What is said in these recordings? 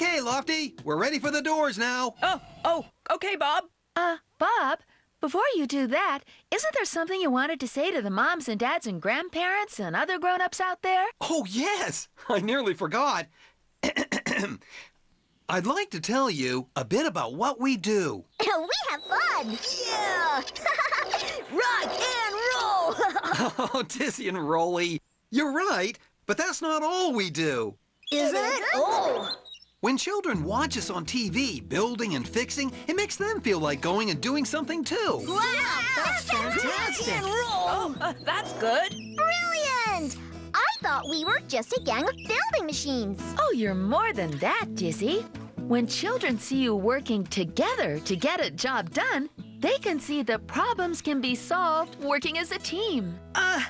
Okay, Lofty, we're ready for the doors now. Oh, oh, okay, Bob. Uh, Bob, before you do that, isn't there something you wanted to say to the moms and dads and grandparents and other grown-ups out there? Oh, yes! I nearly forgot. I'd like to tell you a bit about what we do. we have fun! Yeah! Rock and roll! Oh, Dizzy and Roley, you're right, but that's not all we do. Is it? Oh! When children watch us on TV, building and fixing, it makes them feel like going and doing something too. Wow! That's fantastic! And! Oh, uh, that's good. Brilliant! I thought we were just a gang of building machines. Oh, you're more than that, Dizzy. When children see you working together to get a job done, they can see that problems can be solved working as a team. Uh,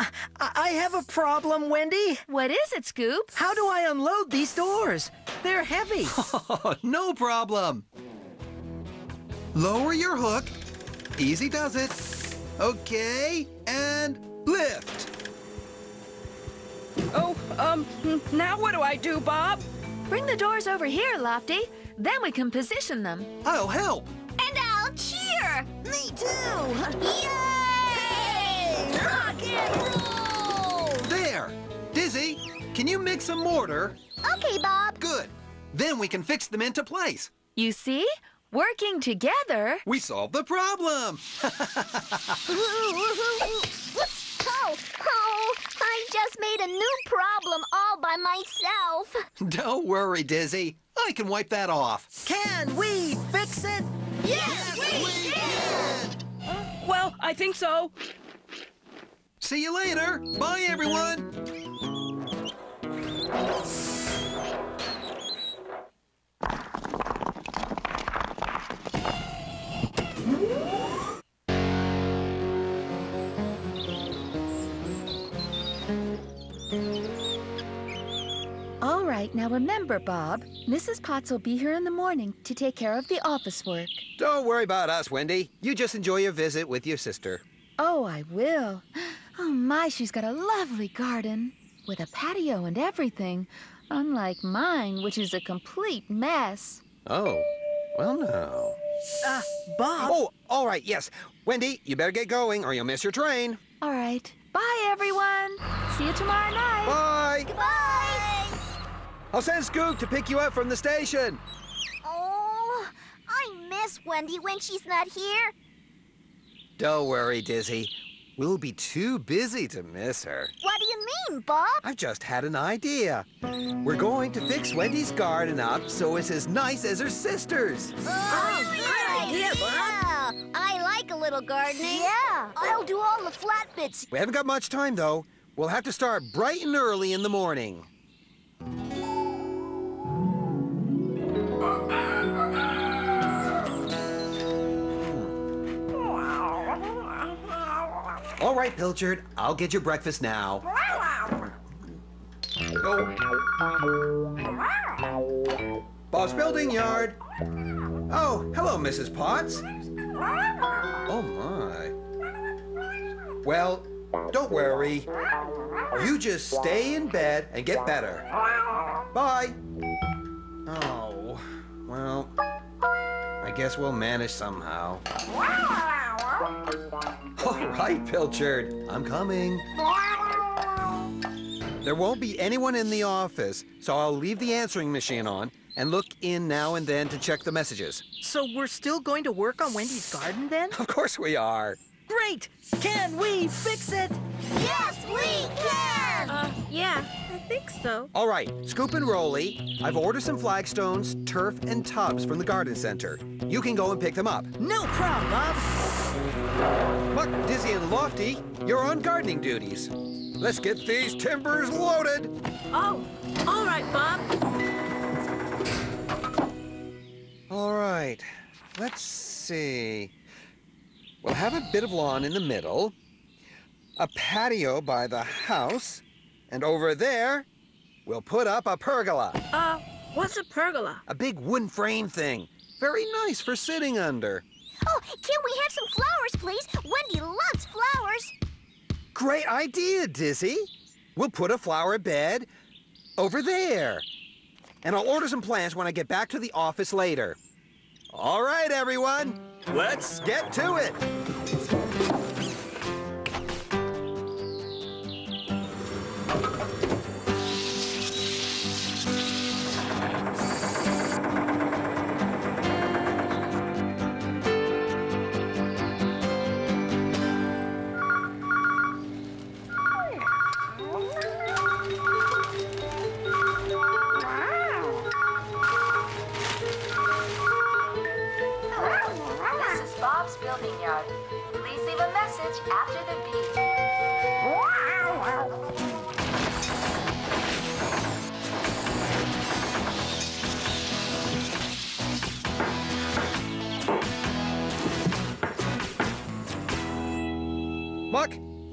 I I have a problem, Wendy. What is it, Scoop? How do I unload these doors? They're heavy. no problem. Lower your hook. Easy does it. Okay, and lift. Oh, um, now what do I do, Bob? Bring the doors over here, Lofty. Then we can position them. I'll help. And I'll cheer! Me too! Yay! Rock and roll! There. Dizzy, can you mix some mortar? Okay, Bob. Good. Then we can fix them into place. You see? Working together. We solved the problem. oh, oh, I just made a new problem all by myself. Don't worry, Dizzy. I can wipe that off. Can we fix it? Yes, we can! Well, I think so. See you later. Bye, everyone. All right, now remember, Bob, Mrs. Potts will be here in the morning to take care of the office work. Don't worry about us, Wendy. You just enjoy your visit with your sister. Oh, I will. Oh, my, she's got a lovely garden with a patio and everything, unlike mine, which is a complete mess. Oh, well, no. Uh, Bob. Oh, all right, yes. Wendy, you better get going or you'll miss your train. All right. Bye, everyone. See you tomorrow night. Bye. Goodbye! I'll send Scoop to pick you up from the station. Oh, I miss Wendy when she's not here. Don't worry, Dizzy. We'll be too busy to miss her. What do you mean, Bob? I've just had an idea. We're going to fix Wendy's garden up so it's as nice as her sister's. Oh, oh good idea, Bob. I like a little gardening. Yeah, I'll do all the flat bits. We haven't got much time, though. We'll have to start bright and early in the morning. Right, Pilchard. I'll get your breakfast now. Go. Bob's Building Yard. Oh, hello, Mrs. Potts. Oh, my. Well, don't worry. You just stay in bed and get better. Bye. Oh, well, I guess we'll manage somehow. All right, Pilchard, I'm coming. There won't be anyone in the office, so I'll leave the answering machine on and look in now and then to check the messages. So we're still going to work on Wendy's garden then? Of course we are. Great! Can we fix it? Yes, we can! Uh, yeah, I think so. All right, Scoop and Roley, I've ordered some flagstones, turf, and tubs from the garden center. You can go and pick them up. No problem, Bob. Muck, Dizzy, and Lofty, you're on gardening duties. Let's get these timbers loaded. Oh, all right, Bob. All right, let's see. We'll have a bit of lawn in the middle, a patio by the house, and over there, we'll put up a pergola, Uh, what's a pergola? a big wooden frame thing. Very nice for sitting under. Oh, can we have some flowers, please? Wendy loves flowers. Great idea, Dizzy. We'll put a flower bed over there. and I'll order some plants when I get back to the office later. All right, everyone, let's get to it.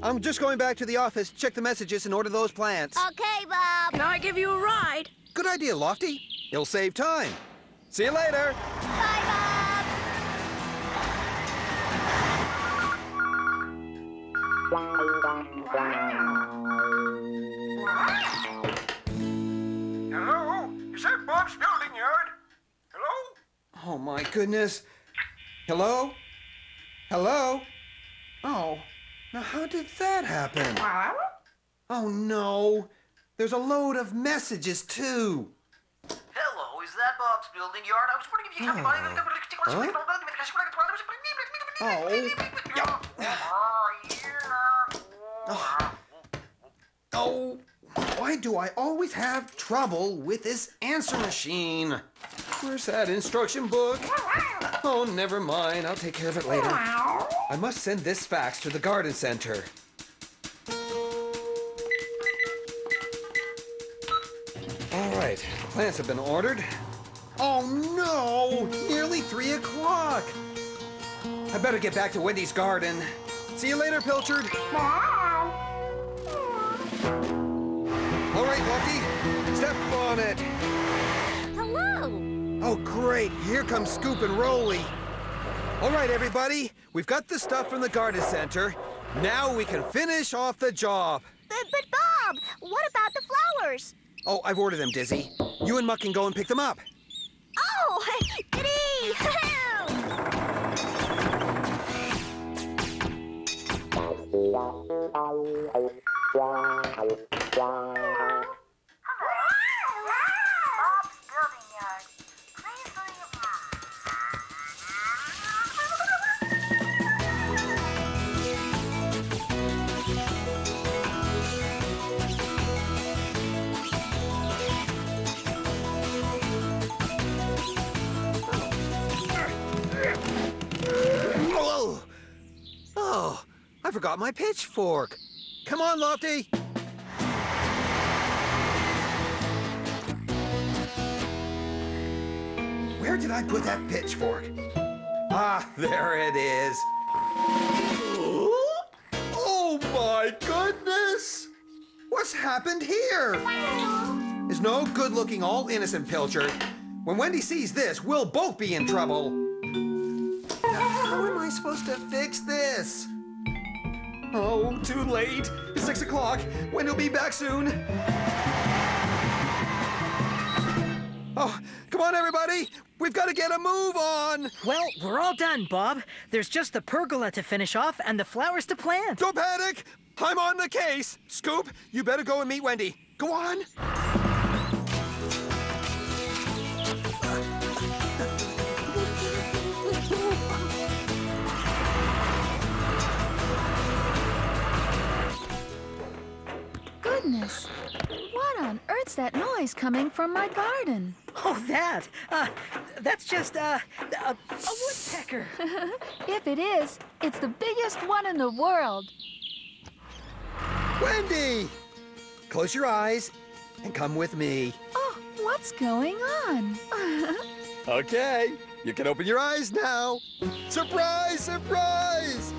I'm just going back to the office, check the messages, and order those plants. Okay, Bob. Can I give you a ride? Good idea, Lofty. It'll save time. See you later. Bye, Bob. Hello? Is that Bob's building yard? Hello? Oh, my goodness. Hello? Hello? Oh, now how did that happen? Oh, no. There's a load of messages, too. Hello, is that Bob's building yard? I was wondering if you could Oh. Oh, why do I always have trouble with this answer machine? Where's that instruction book? Oh, never mind. I'll take care of it later. I must send this fax to the garden center. All right, plants have been ordered. Oh no! Nearly three o'clock! I better get back to Wendy's garden. See you later, Pilchard. All right, Lucky. Step on it. Hello. Oh, great. Here comes Scoop and Roley. All right, everybody. We've got the stuff from the garden center. Now we can finish off the job. But, but Bob, what about the flowers? Oh, I've ordered them, Dizzy. You and Muck can go and pick them up. Oh, goody! forgot my pitchfork. Come on, Lofty. Where did I put that pitchfork? Ah, there it is. Oh my goodness! What's happened here? Is no good looking all innocent Pilchard. When Wendy sees this, we'll both be in trouble. Now, how am I supposed to fix this? Oh, too late. It's six o'clock. Wendy will be back soon. Oh, come on, everybody. We've got to get a move on. Well, we're all done, Bob. There's just the pergola to finish off and the flowers to plant. Don't panic. I'm on the case. Scoop, you better go and meet Wendy. Go on. Goodness. What on earth's that noise coming from my garden? Oh, that. Uh, that's just, uh, a, a woodpecker. If it is, it's the biggest one in the world. Wendy! Close your eyes and come with me. Oh, what's going on? Okay, you can open your eyes now. Surprise, surprise!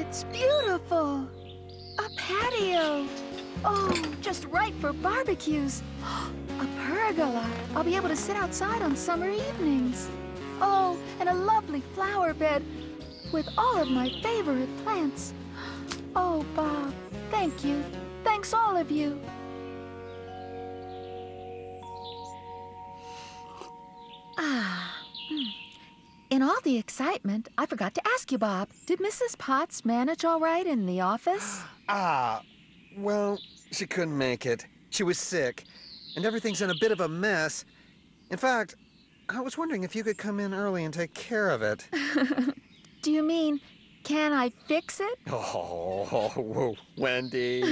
It's beautiful. A patio. Oh, just right for barbecues. A pergola. I'll be able to sit outside on summer evenings. Oh, and a lovely flower bed with all of my favorite plants. Oh, Bob, thank you. Thanks, all of you. In all the excitement, I forgot to ask you, Bob. Did Mrs. Potts manage all right in the office? Ah, well, she couldn't make it. She was sick, and everything's in a bit of a mess. In fact, I was wondering if you could come in early and take care of it. Do you mean, can I fix it? Oh, Wendy.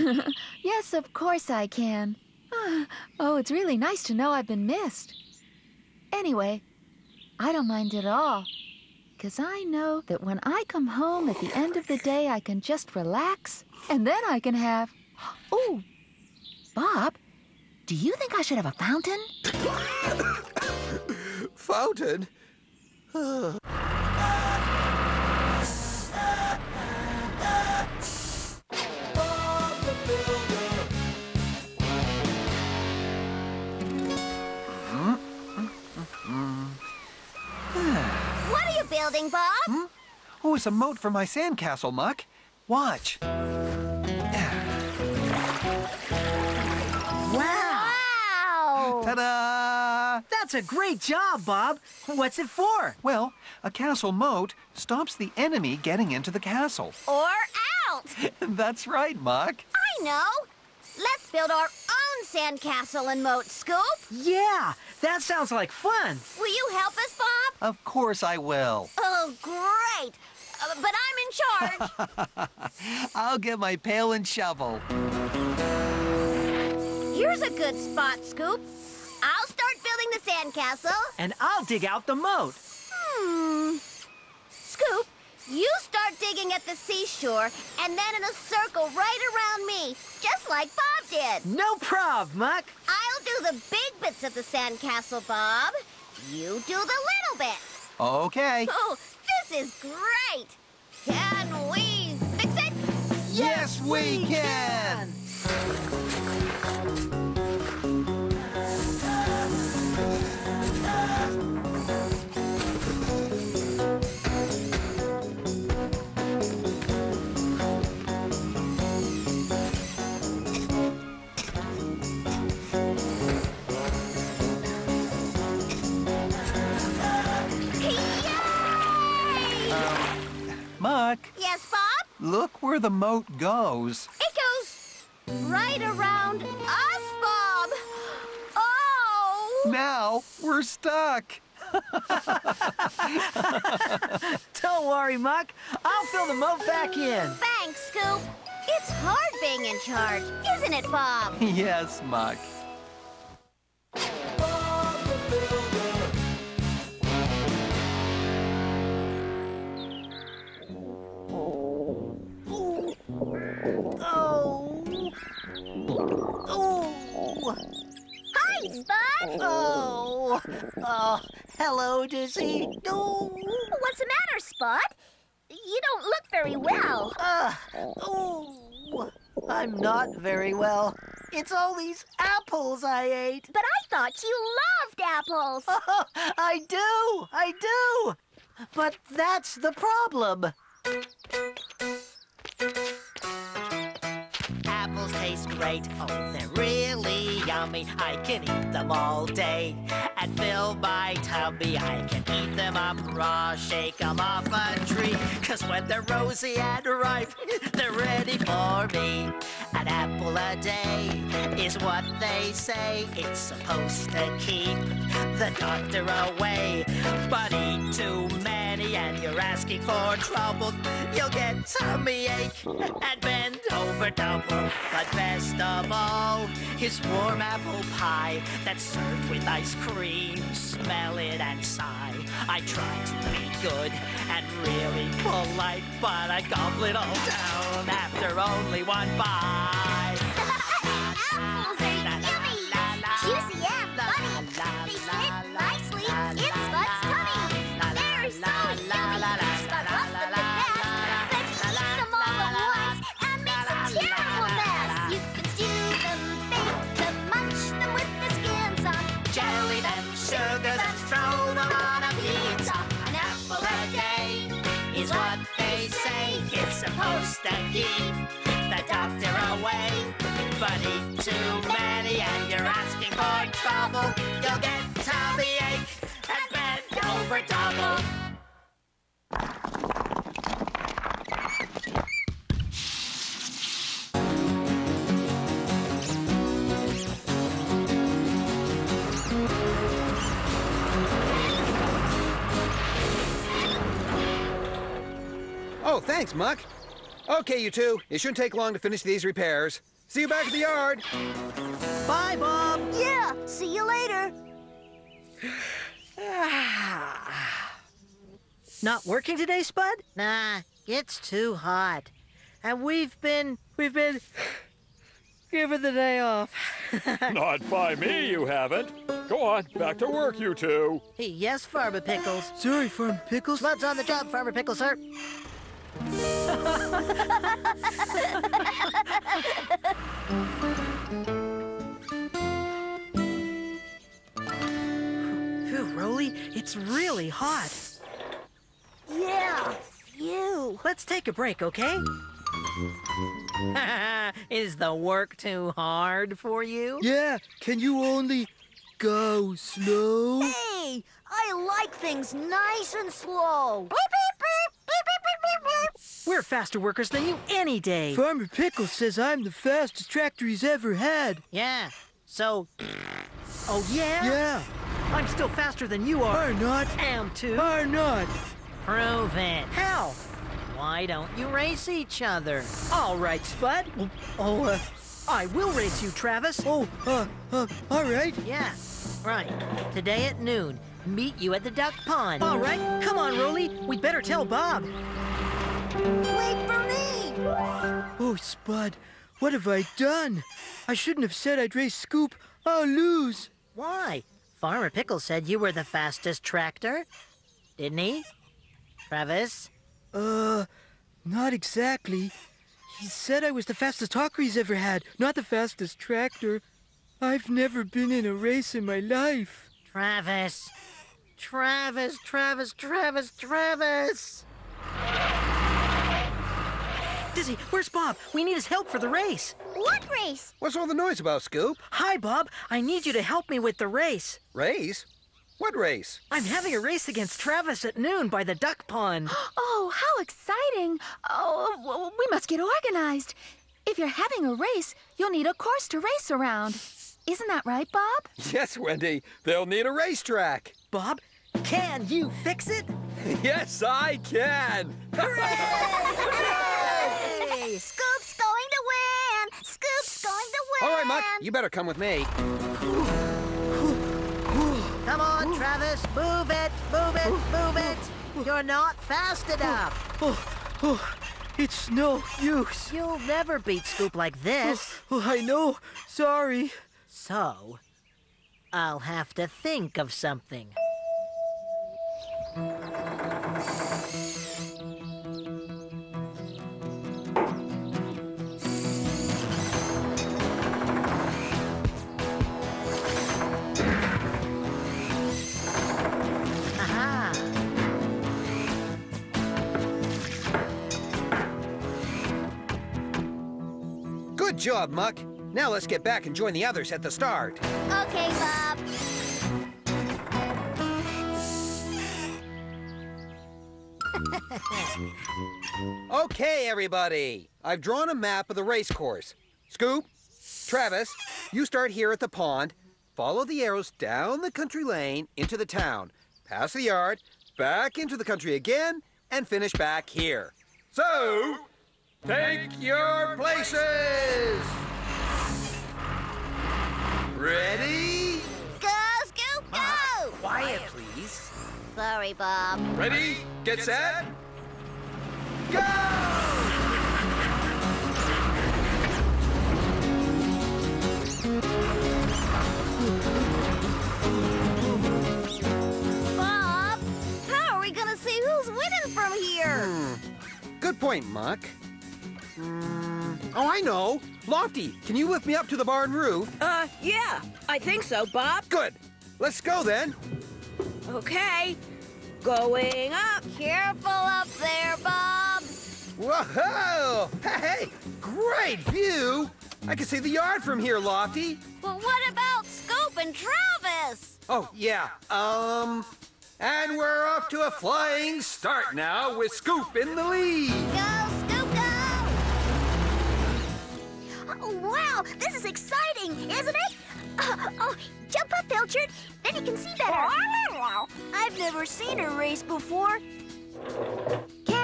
Yes, of course I can. Oh, it's really nice to know I've been missed. Anyway, I don't mind at all. Because I know that when I come home at the end of the day, I can just relax, and then I can have. Oh, Bob, do you think I should have a fountain? Fountain? Building, Bob? Hmm? Oh, it's a moat for my sandcastle, Muck. Watch. Wow! Ta-da! That's a great job, Bob. What's it for? Well, a castle moat stops the enemy getting into the castle. Or out! That's right, Muck. I know! Let's build our own sandcastle and moat, Scoop! Yeah, that sounds like fun. Will you help us, Bob? Of course I will. Oh, great! Uh, but I'm in charge. I'll get my pail and shovel. Here's a good spot, Scoop. I'll start building the sandcastle. And I'll dig out the moat. Hmm. Scoop, you start digging at the seashore and then in a circle right around me, just like Bob did. No prob, Muck. I'll do the big bits of the sandcastle, Bob. You do the little bits. Okay. Oh, this is great. Can we fix it? Yes, we can! Where the moat goes. It goes right around us, Bob. Oh! Now we're stuck. Don't worry, Muck. I'll fill the moat back in. Thanks, Scoop. It's hard being in charge, isn't it, Bob? yes, Muck. Oh. Hello, Dizzy. Oh. What's the matter, Spud? You don't look very well. Uh, oh. I'm not very well. It's all these apples I ate. But I thought you loved apples. Oh, I do. I do. But that's the problem. Apples taste great. Oh, they're really yummy. I can eat them all day and fill my tummy. I can eat them up raw, shake them off a tree. Cause when they're rosy and ripe, they're ready for me. An apple a day is what they say. It's supposed to keep the doctor away. But eat too many and you're asking for trouble. You'll get tummy ache and bend over double. But best of all is warm apple pie that's served with ice cream. Smell it and sigh. I try to be good and really polite, but I gobble it all down after only one bite. keep the doctor away. But eat too many and you're asking for trouble. You'll get tummy ache and bend over double. Oh, thanks, Muck. Okay, you two. It shouldn't take long to finish these repairs. See you back at the yard. Bye, Bob. Yeah, see you later. Not working today, Spud? Nah, it's too hot. And we've been, we've been given the day off. Not by me, you haven't. Go on, back to work, you two. yes, Farmer Pickles. Sorry, Farmer Pickles. Spud's on the job, Farmer Pickles, sir. Phew, Roley, it's really hot. Yeah, phew. Let's take a break, okay? Is the work too hard for you? Yeah, can you only go slow? Hey, I like things nice and slow. Beep, beep, beep, beep, We're faster workers than you any day. Farmer Pickles says I'm the fastest tractor he's ever had. Yeah, so. Oh, yeah? Yeah, I'm still faster than you are. are not, Am too. are not. Prove it. How? Why don't you race each other? All right, Spud. Oh, uh, I will race you, Travis. oh, uh, uh, all right. Yeah, right. Today at noon. Meet you at the duck pond. All right, come on, Roley. We'd better tell Bob. Wait for me. Oh, Spud, what have I done? I shouldn't have said I'd race Scoop. I'll lose. Why? Farmer Pickle said you were the fastest tractor. Didn't he? Travis? Uh, not exactly. He said I was the fastest talker he's ever had, not the fastest tractor. I've never been in a race in my life. Travis. Travis, Travis, Travis, Travis. Dizzy, where's Bob? We need his help for the race. What race? What's all the noise about, Scoop? Hi, Bob. I need you to help me with the race. Race? What race? I'm having a race against Travis at noon by the duck pond. Oh, how exciting! Oh, we must get organized. If you're having a race, you'll need a course to race around. Isn't that right, Bob? Yes, Wendy. They'll need a racetrack. Bob, can you fix it? yes, I can. Hey, Scoop's going to win. Scoop's going to win. All right, Muck. You better come with me. Come on, Travis. Move it, move it, move it. You're not fast enough. Oh, oh, it's no use. You'll never beat Scoop like this. Oh, I know. Sorry. So, I'll have to think of something. Job, Muck. Now let's get back and join the others at the start. Okay, Bob. Okay, everybody. I've drawn a map of the race course. Scoop, Travis, you start here at the pond. Follow the arrows down the country lane into the town, past the yard, back into the country again, and finish back here. So, take your places. Ready? Go, Scoop, go. Quiet, please. Sorry, Bob. Ready? Get set? Go! Bob, how are we gonna see who's winning from here? Hmm. Good point, Muck. Mm, oh, I know. Lofty, can you lift me up to the barn roof? Uh, yeah, I think so, Bob. Good. Let's go then. Okay. Going up. Careful up there, Bob. Whoa! Hey, great view! I can see the yard from here, Lofty. But what about Scoop and Travis? Oh, yeah. Um, and we're off to a flying start now with Scoop in the lead. Go, wow, this is exciting, isn't it? Uh, oh, jump up, Pilchard. Then you can see better. I've never seen a race before. Can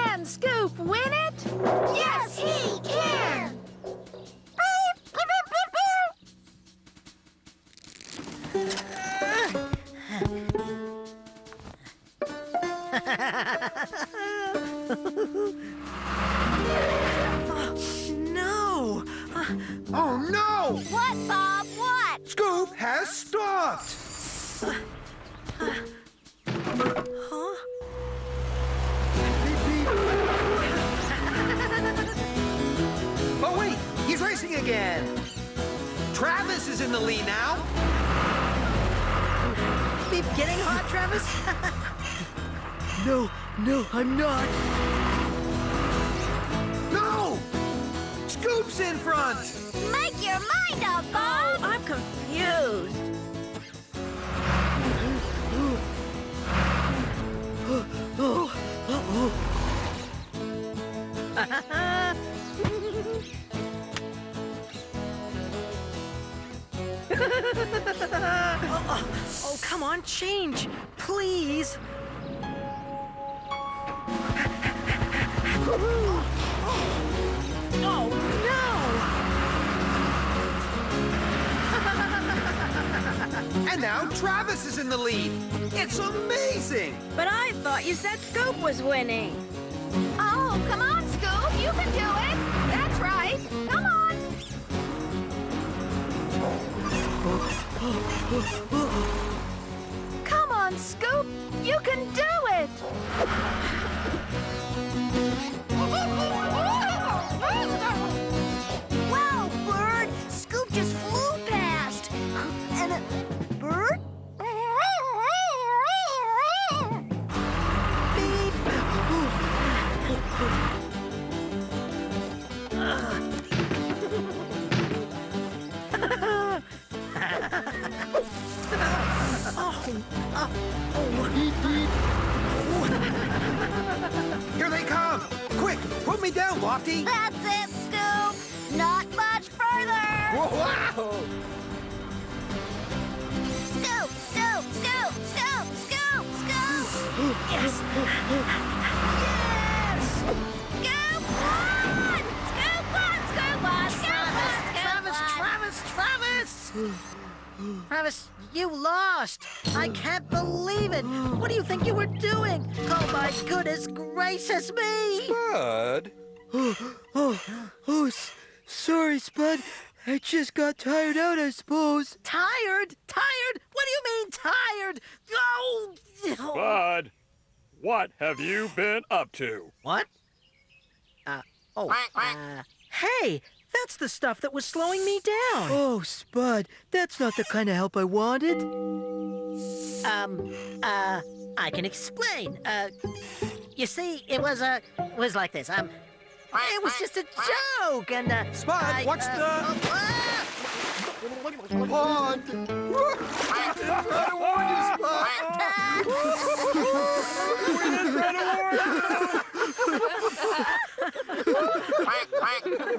Front! Make your mind up, Bob! I'm confused. Oh, oh, oh, come on, change, please. And now Travis is in the lead! It's amazing! But I thought you said Scoop was winning. Oh, come on, Scoop. You can do it. That's right. Come on. Come on, Scoop. You can do it. Ah. Here they come! Quick, put me down, Lofty! That's it, Scoop! Not much further! Wow! Scoop! Scoop! Scoop! Scoop! Scoop! Scoop! Yes! Yes! Scoop won! Scoop won! Scoop won! Scoop! Scoop Travis! Travis, Travis! Travis, you lost! I can't believe it! What do you think you were doing? Oh my goodness gracious me! Bud? oh, oh, oh, sorry, Spud. I just got tired out, I suppose. Tired? Tired? What do you mean tired? Oh! Bud, what have you been up to? What? Uh, oh, uh, hey, that's the stuff that was slowing me down. Oh, Spud, that's not the kind of help I wanted. Um, uh, I can explain. Uh, you see, it was, uh, was like this. Um, it was just a joke, and, uh... Spud, I, watch uh, the- oh, ah! Pond! I warned you,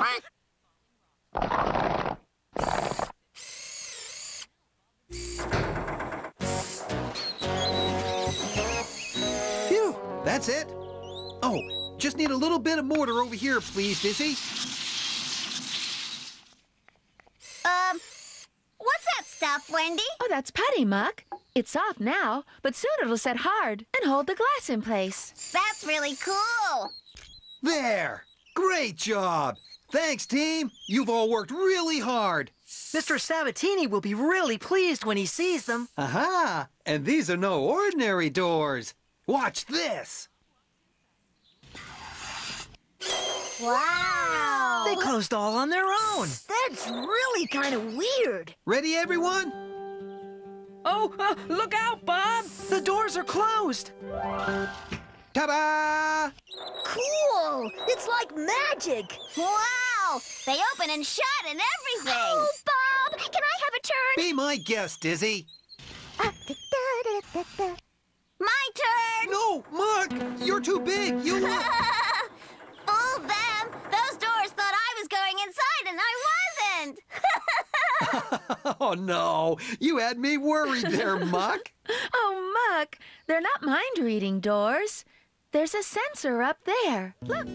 Spud! Phew, that's it. Oh, just need a little bit of mortar over here, please, Dizzy. Um, what's that stuff, Wendy? Oh, that's putty, Muck. It's soft now, but soon it'll set hard and hold the glass in place. That's really cool. There! Great job! Thanks, team! You've all worked really hard! Mr. Sabatini will be really pleased when he sees them. Aha! And these are no ordinary doors! Watch this! Wow. They closed all on their own. That's really kind of weird. Ready, everyone? Oh, uh, look out, Bob! The doors are closed. Ta-da! Cool. It's like magic. Wow. They open and shut and everything. Oh, Bob, can I have a turn? Be my guest, Dizzy. My turn. No, Muck! You're too big! You look... Fool them. Those doors thought I was going inside and I wasn't. oh, no! You had me worried there, Muck! Oh, Muck, they're not mind reading doors. There's a sensor up there. Look.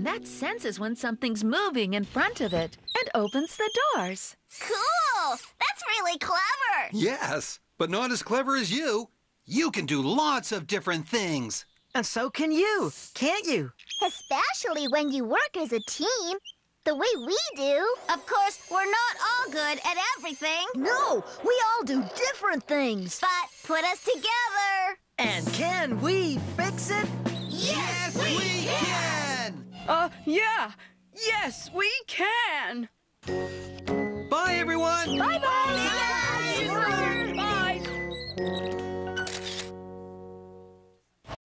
And that senses when something's moving in front of it and opens the doors. Cool! That's really clever! Yes, but not as clever as you. You can do lots of different things. And so can you, can't you? Especially when you work as a team. The way we do. Of course, we're not all good at everything. No, we all do different things. But put us together. And can we fix it? Yes, we can! Uh, yeah. Yes, we can. Bye, everyone. Bye-bye. Bye. Bye. Bye. Bye.